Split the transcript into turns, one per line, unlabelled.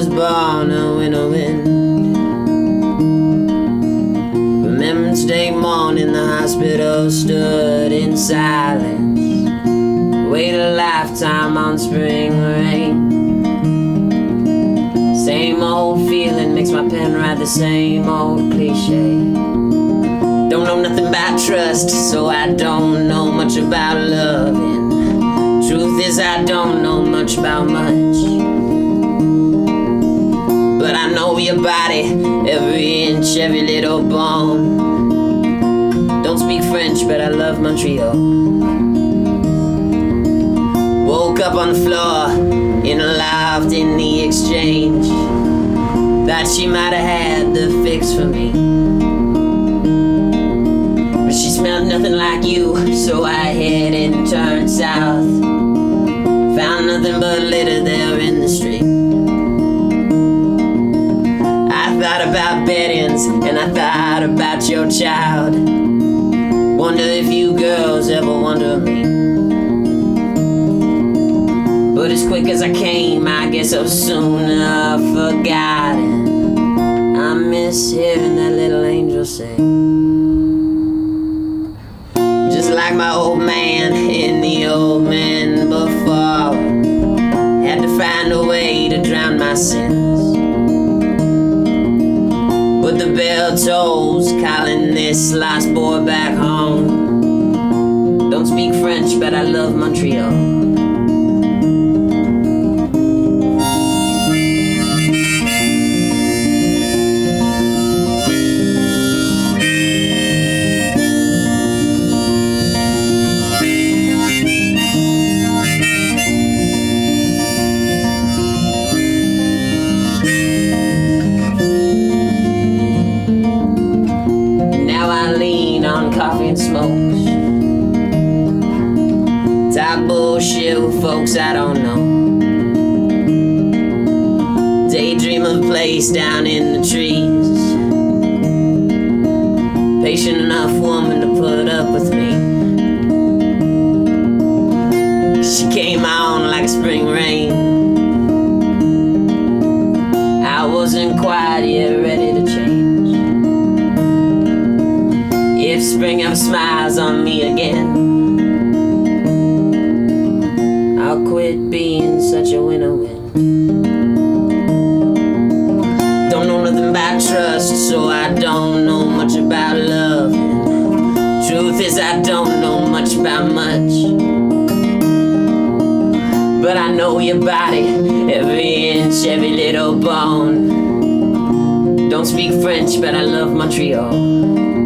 was born a wind. Remembrance Day morning, the hospital stood in silence. Wait a lifetime on spring rain. Same old feeling makes my pen write the same old cliche. Don't know nothing about trust, so I don't know much about loving. Truth is, I don't know much about much. But I know your body, every inch, every little bone. Don't speak French, but I love Montreal. Woke up on the floor, in a loft in the exchange. Thought she might have had the fix for me. But she smelled nothing like you, so I hit and turned south. Found nothing but litter there I thought about your child. Wonder if you girls ever wonder me. But as quick as I came, I guess so soon I've forgotten. I miss hearing that little angel sing. Just like my old man in the old man The bell calling this lost boy back home. Don't speak French, but I love Montreal. Coffee and smokes. Talk bullshit with folks I don't know. Daydream of a place down in the trees. Patient enough woman to put up with me. She came on like spring rain. I wasn't quite yet ready spring ever smiles on me again, I'll quit being such a winner win. Don't know nothing about trust, so I don't know much about love. Truth is, I don't know much about much. But I know your body, every inch, every little bone. Don't speak French, but I love Montreal.